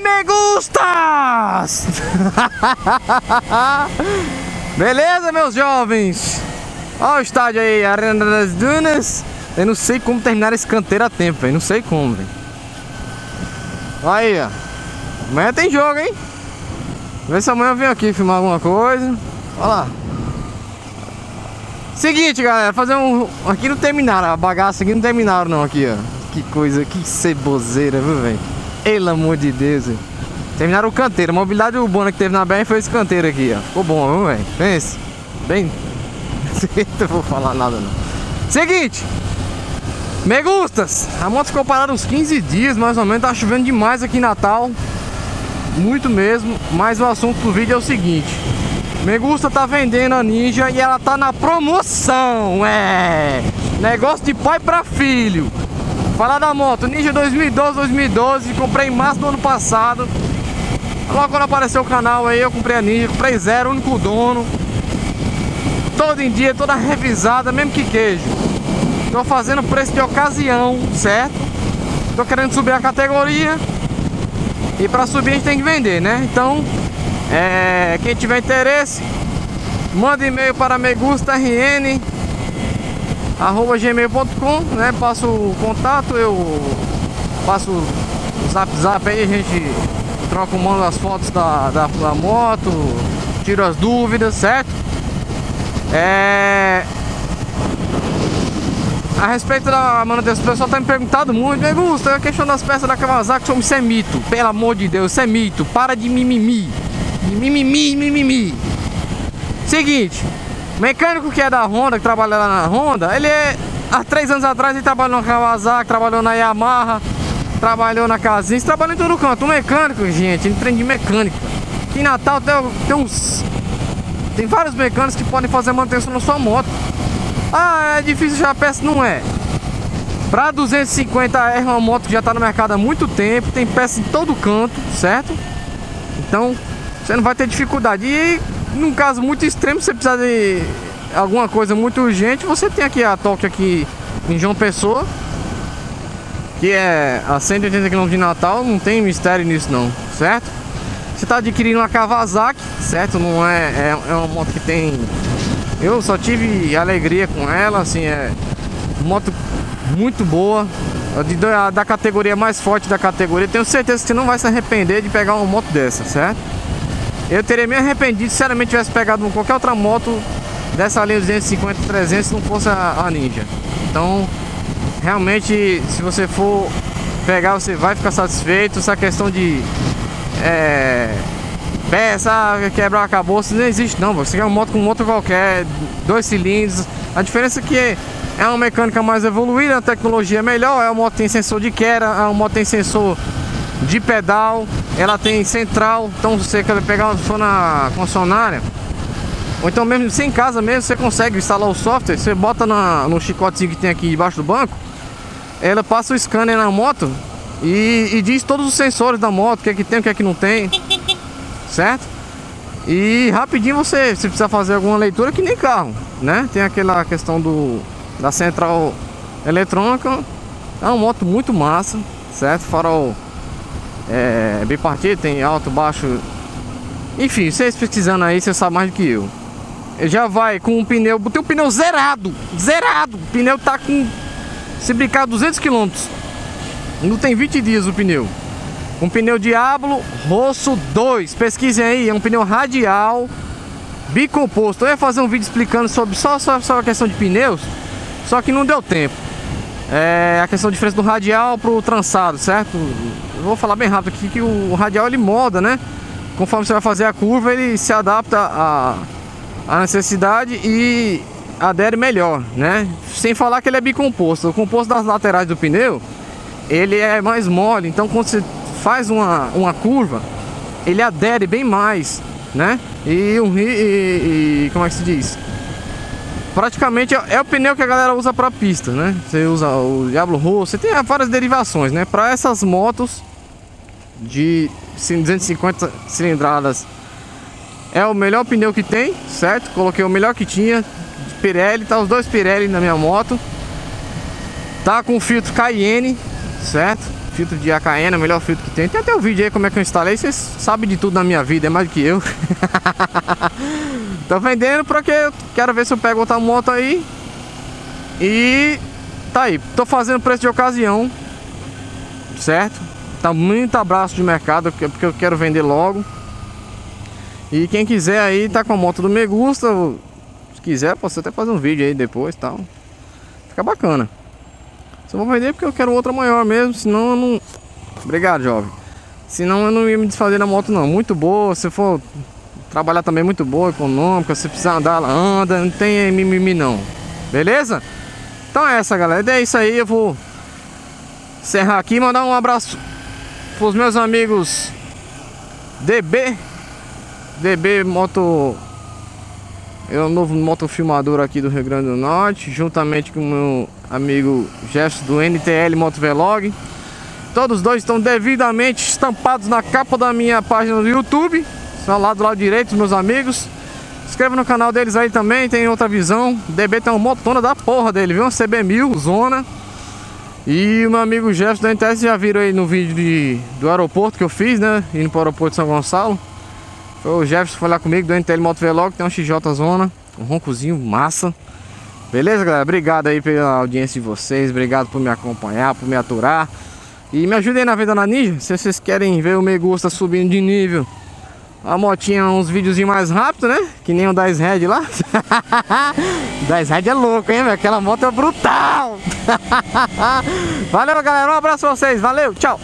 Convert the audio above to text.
me gustas! Beleza, meus jovens? Olha o estádio aí, Arena das Dunas. Eu não sei como terminar esse canteiro a tempo, velho. Não sei como, velho. Aí, ó. Amanhã tem jogo, hein? Vê se amanhã eu venho aqui filmar alguma coisa. Olha lá. Seguinte, galera, fazer um. Aqui não terminaram, a bagaça aqui não terminaram, não. Aqui, ó. Que coisa, que ceboseira, viu, velho? Pelo amor de Deus. Terminaram o canteiro. A mobilidade urbana que teve na BR foi esse canteiro aqui, ó. Ficou bom, velho? Pense. Bem. não vou falar nada, não. Seguinte. Me gustas. A moto ficou parada uns 15 dias, mais ou menos. Tá chovendo demais aqui em Natal. Muito mesmo. Mas o assunto do vídeo é o seguinte. Me gusta tá vendendo a Ninja e ela tá na promoção, é. Negócio de pai para filho. Falar da moto, Ninja 2012, 2012, comprei em março do ano passado. Logo quando apareceu o canal aí, eu comprei a Ninja, comprei zero, único dono. Todo em dia, toda revisada, mesmo que queijo. Tô fazendo preço de ocasião, certo? Tô querendo subir a categoria. E para subir a gente tem que vender, né? Então, é, quem tiver interesse, manda e-mail para megustarn arroba gmail.com, né? Passo o contato, eu passo o zap zap aí, a gente troca, manda as fotos da, da, da moto, tiro as dúvidas, certo? É... A respeito da manutenção, o pessoal tá me perguntando muito, me gusta, a questão das peças da Kawasaki, isso é mito, pelo amor de Deus, isso é mito, para de mimimi, de mimimi, mimimi. Seguinte, mecânico que é da Honda, que trabalha lá na Honda, ele é, há três anos atrás ele trabalhou na Kawasaki, trabalhou na Yamaha, trabalhou na Casinha, trabalhou em todo canto. O mecânico, gente, ele treina de mecânica. Aqui em Natal tem, tem uns. Tem vários mecânicos que podem fazer manutenção na sua moto. Ah, é difícil já peça, não é. Pra 250R, é uma moto que já tá no mercado há muito tempo, tem peça em todo canto, certo? Então, você não vai ter dificuldade. E num caso muito extremo, você precisa de alguma coisa muito urgente, você tem aqui a Toque aqui em João Pessoa, que é a 180 km de Natal, não tem mistério nisso não, certo? Você está adquirindo uma Kawasaki, certo? Não é, é, é, uma moto que tem... Eu só tive alegria com ela, assim, é moto muito boa, da categoria mais forte da categoria. Tenho certeza que você não vai se arrepender de pegar uma moto dessa, certo? Eu teria me arrependido se sinceramente tivesse pegado qualquer outra moto dessa linha 250 300 se não fosse a, Ninja. Então, realmente, se você for pegar, você vai ficar satisfeito. Essa questão de é, peça, quebrar a cabeça, não existe não. Você quer uma moto com motor qualquer, dois cilindros. A diferença é que é uma mecânica mais evoluída, a tecnologia é melhor, é uma moto tem sensor de queda, é uma moto tem sensor de pedal, ela tem central, então você quer pegar for na concessionária, ou então mesmo sem casa mesmo, você consegue instalar o software, você bota na, no chicotezinho que tem aqui debaixo do banco, ela passa o scanner na moto e, e diz todos os sensores da moto, o que é que tem, o que é que não tem, certo? E rapidinho você, se precisar fazer alguma leitura que nem carro, né? Tem aquela questão do da central eletrônica, é uma moto muito massa, certo? Farol é, bipartido, tem alto, baixo. Enfim, vocês pesquisando aí, você sabe mais do que eu. Já vai com um pneu, botei o pneu zerado, zerado. O pneu tá com, se brincar, 200 km. Não tem 20 dias o pneu. Um pneu Diablo Rosso 2. Pesquisem aí, é um pneu radial bicomposto. Eu ia fazer um vídeo explicando sobre só, só, só a questão de pneus, só que não deu tempo. É a questão de diferença do radial pro trançado, certo? Eu vou falar bem rápido aqui que o radial ele moda, né? Conforme você vai fazer a curva, ele se adapta à, à necessidade e adere melhor, né? Sem falar que ele é bicomposto. O composto das laterais do pneu, ele é mais mole, então quando você faz uma, uma curva, ele adere bem mais, né? E, um, e, e como é que se diz? Praticamente é, é, o pneu que a galera usa para pista, né? Você usa o Diablo Rosso, você tem várias derivações, né? Para essas motos de 250 cilindradas é o melhor pneu que tem, certo? Coloquei o melhor que tinha, Pirelli, tá os dois Pirelli na minha moto. Tá com filtro Cayenne, certo? Filtro de AKN, é o melhor filtro que tem. Tem até o vídeo aí como é que eu instalei. Vocês sabem de tudo na minha vida, é mais do que eu. Tô vendendo porque eu quero ver se eu pego outra moto aí. E tá aí. Tô fazendo preço de ocasião. Certo? Tá muito abraço de mercado porque eu quero vender logo. E quem quiser aí tá com a moto do Me Gusta. Se quiser, posso até fazer um vídeo aí depois tal. Fica bacana. Só vou vender porque eu quero outra maior mesmo, senão eu não. Obrigado, jovem. Senão eu não ia me desfazer da moto não. Muito boa, se for trabalhar também muito boa, econômica, se precisar andar, ela anda, não tem mimimi não. Beleza? Então é essa, galera. É isso aí, eu vou encerrar aqui e mandar um abraço pros meus amigos DB DB Moto é o novo motofilmador aqui do Rio Grande do Norte Juntamente com o meu amigo Jefferson do NTL Motovlog Todos dois estão devidamente estampados na capa da minha página do YouTube São lá do lado direito, meus amigos Inscreva no canal deles aí também, tem outra visão DB tem uma motona da porra dele, viu? Uma CB1000, zona e o meu amigo Jefferson da NTS já viram aí no vídeo de, do aeroporto que eu fiz, né? Indo para o aeroporto de São Gonçalo. Foi o Jefferson foi lá comigo do NTL Moto Vlog, tem um XJ Zona, um roncozinho massa. Beleza, galera? Obrigado aí pela audiência de vocês, obrigado por me acompanhar, por me aturar. E me ajudem na venda na Ninja, se vocês querem ver o Me Gusta subindo de nível. A motinha, uns videozinhos mais rápido, né? Que nem o 10 Red lá. 10 Red é louco, hein, velho? Aquela moto é brutal. valeu, galera. Um abraço pra vocês. Valeu, tchau.